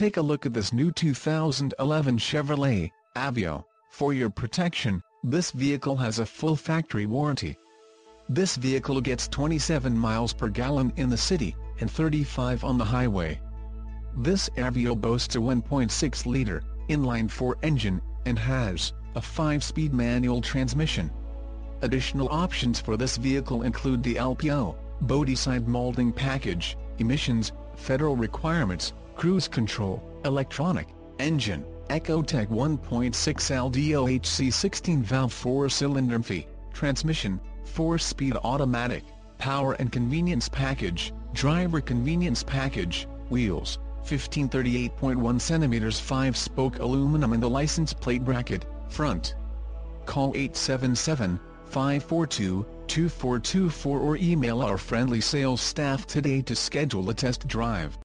Take a look at this new 2011 Chevrolet Aveo. For your protection, this vehicle has a full factory warranty. This vehicle gets 27 miles per gallon in the city, and 35 on the highway. This Aveo boasts a 1.6-liter, inline-four engine, and has a 5-speed manual transmission. Additional options for this vehicle include the LPO, body side molding package, emissions, federal requirements, cruise control, electronic, engine, Ecotec 1.6 LDOHC 16-valve 4-cylinder FE, transmission, 4-speed automatic, power and convenience package, driver convenience package, wheels, 1538.1 cm 5-spoke aluminum and the license plate bracket, front. Call 877-542-2424 or email our friendly sales staff today to schedule a test drive.